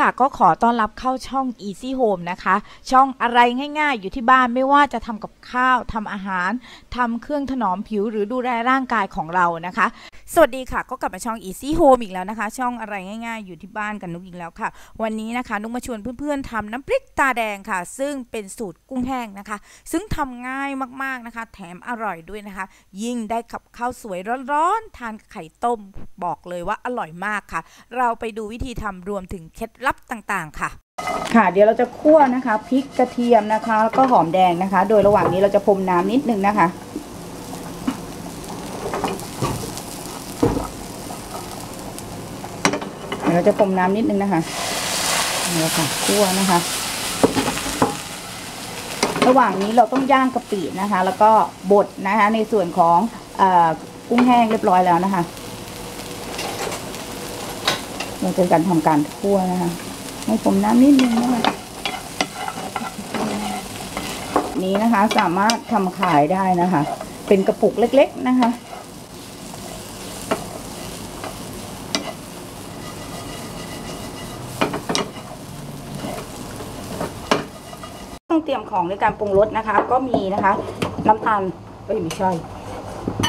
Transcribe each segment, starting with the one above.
ค่ะก็ขอต้อนรับเข้าช่อง Easy Home นะคะ ช่องอะไรง่ายๆ อยู่ที่บ้านไม่ว่าจะทำกับข้าวทำอาหารทำเครื่องถนอมผิวหรือดูแลร่างกายของเรานะคะ สวัสดีค่ะ ก็กลับมาช่อง Easy Home อีกแล้วนะคะ ช่องอะไรง่ายๆ อยู่ที่บ้านกันนุกอีกแล้วค่ะ วันนี้นะคะ นุกมาชวนเพื่อนๆทำน้ำพริกตาแดงค่ะ ซึ่งเป็นสูตรกุ้งแห้งนะคะ ซึ่งทำง่ายมากๆนะคะ แถมอร่อยด้วยนะคะ ยิ่งได้กับข้าวสวยร้อนๆทานกับไข่ต้มบอกเลยว่าอร่อยมากค่ะ เราไปดูวิธีทำรวมถึงเคล็ดลับต่างๆ ค่ะ ค่ะ เดี๋ยวเราจะคั่วนะคะพริกกระเทียมนะคะ แล้วก็หอมแดงนะคะ โดยระหว่างนี้เราจะพรมน้ำนิดนึงนะคะ เดี๋ยวเราจะพรมน้ำนิดนึงนะคะนี่ค่ะคั่วนะคะ ระหว่างนี้เราต้องย่างกะปินะคะ แล้วก็บดนะคะ ในส่วนของอกุ้งแห้งเรียบร้อยแล้วนะคะ เราจะการทำการคั่วนะคะ ให้ผมน้ำนิดนึงนะคะนี้นะคะสามารถทำขายได้นะคะ เป็นกระปุกเล็ก ๆ นะคะต้องเตรียมของในการปรุงรสนะคะ ก็มีนะคะ น้ำตาลเอ้ยไม่ใช่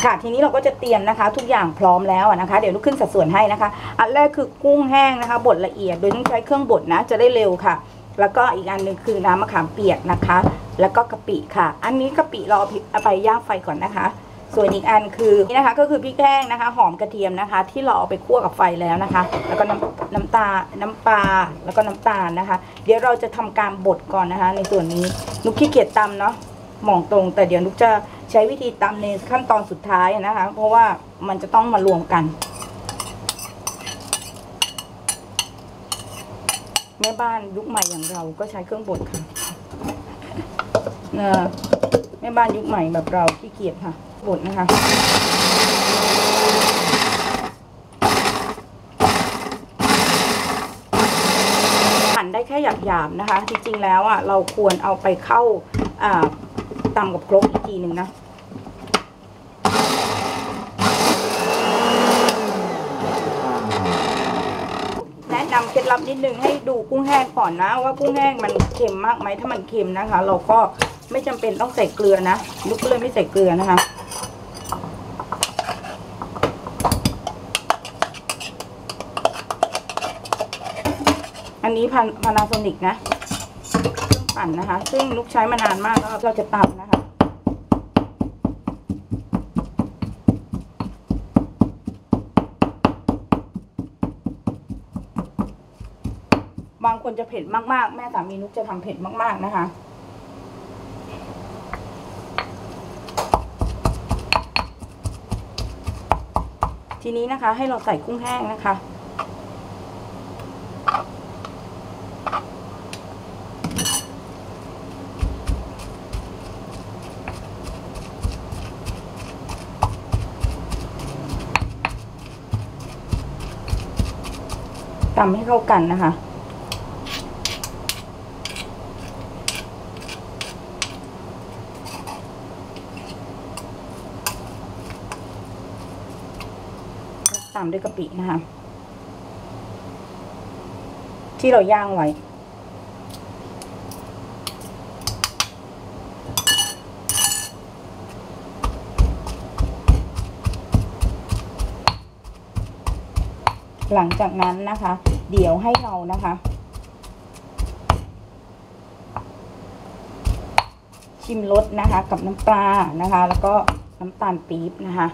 ค่ะ ทีนี้เราก็จะเตรียมนะคะ ทุกอย่างพร้อมแล้วนะคะ เดี๋ยวลูกขึ้นสัดส่วนให้นะคะ อันแรกคือกุ้งแห้งนะคะบดละเอียด โดยต้องใช้เครื่องบดนะจะได้เร็วค่ะ แล้วก็อีกอันหนึ่งคือน้ำมะขามเปียกนะคะ แล้วก็กะปิค่ะ อันนี้กะปิเราเอาไปย่างไฟก่อนนะคะ ส่วนอีกอันคือนี่นะคะ ก็คือพริกแห้งนะคะ หอมกระเทียมนะคะ ที่เราเอาไปคั่วกับไฟแล้วนะคะ แล้วก็น้ำน้ำตาน้ำปลาแล้วก็น้ำตาลนะคะ เดี๋ยวเราจะทำการบดก่อนนะคะ ในส่วนนี้นุกขี้เกียจตำเนาะ หมองตรง แต่เดี๋ยวนุกจะใช้วิธีตำในขั้นตอนสุดท้ายนะคะ เพราะว่ามันจะต้องมารวมกัน แม่บ้านยุคใหม่อย่างเราก็ใช้เครื่องบดค่ะนะแม่บ้านยุคใหม่แบบเราขี้เกียจค่ะบดนะคะหั่นได้แค่หยาบๆนะคะ จริงๆแล้วอะเราควรเอาไปเข้าอ่า ตำกับครกอีกทีหนึ่งนะแนะนำเคล็ดลับนิดนึงให้ดูกุ้งแห้งก่อนนะ ว่ากุ้งแห้งมันเค็มมากไหมถ้ามันเค็มนะคะ เราก็ไม่จำเป็นต้องใส่เกลือนะลูกก็เลยไม่ใส่เกลือนะคะอันนี้พันพานาโซนิกนะ ปั่นนะคะ ซึ่งลูกใช้มานานมากแล้วเราจะตำนะคะ บางคนจะเผ็ดมากๆ แม่สามีนุกจะทำเผ็ดมาก ๆนะคะทีนี้นะคะให้เราใส่กุ้งแห้งนะคะ ตำให้เข้ากันนะคะตามด้วยกะปินะคะ ที่เราย่างไว้ หลังจากนั้นนะคะ เดี๋ยวให้เรานะคะ ชิมรสนะคะ กับน้ำปลานะคะ แล้วก็น้ำตาลปี๊บนะคะ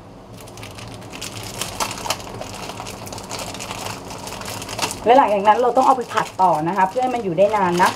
และหลังจากนั้นเราต้องเอาไปผัดต่อนะคะ เพื่อให้มันอยู่ได้นานนะ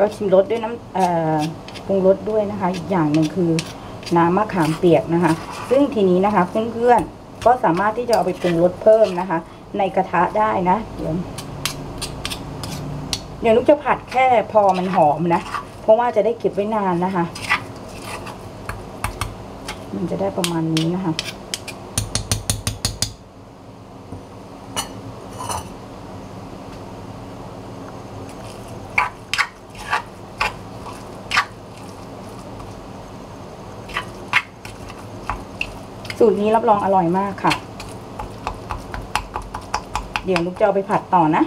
ก็ชิมรสด้วยน้ำปรุงรสด้วยนะคะ อีกอย่างหนึ่งคือน้ำมะขามเปียกนะคะ ซึ่งทีนี้นะคะเพื่อนๆก็สามารถที่จะเอาไปปรุงรสเพิ่มนะคะ ในกระทะได้นะเดี๋ยวเดี๋ยวลูกจะผัดแค่พอมันหอมนะ เพราะว่าจะได้เก็บไว้นานนะคะ มันจะได้ประมาณนี้นะคะ สูตรนี้รับรองอร่อยมากค่ะ เดี๋ยวลูกจะเอาไปผัดต่อนะ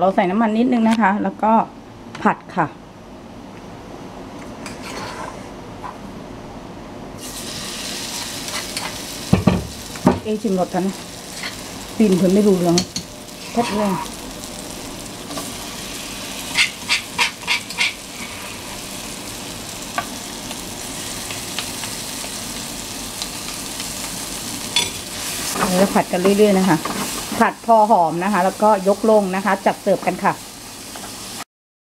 เราใส่น้ำมันนิดนึงนะคะ แล้วก็ผัดค่ะ เอ้ชิมรสกันนะปีนเพิ่นไม่รู้เรื่องแพ็ดเรื่องเราผัดกันเรื่อยๆนะคะ ผัดพอหอมนะคะ แล้วก็ยกลงนะคะ จัดเสิร์ฟกันค่ะ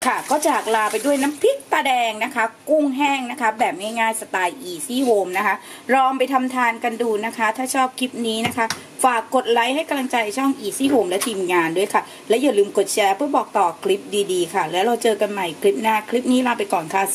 ค่ะก็จากลาไปด้วยน้ำพริก ตาแดงนะคะ กุ้งแห้งนะคะ แบบง่ายๆสไตล์ Easy Home นะคะลองไปทำทานกันดูนะคะ ถ้าชอบคลิปนี้นะคะ ฝากกดไลค์ให้กำลังใจช่อง easy home และทีมงานด้วยค่ะ และอย่าลืมกดแชร์เพื่อบอกต่อคลิปดีๆ ค่ะ แล้วเราเจอกันใหม่คลิปหน้าคลิปนี้ลาไปก่อนค่ะ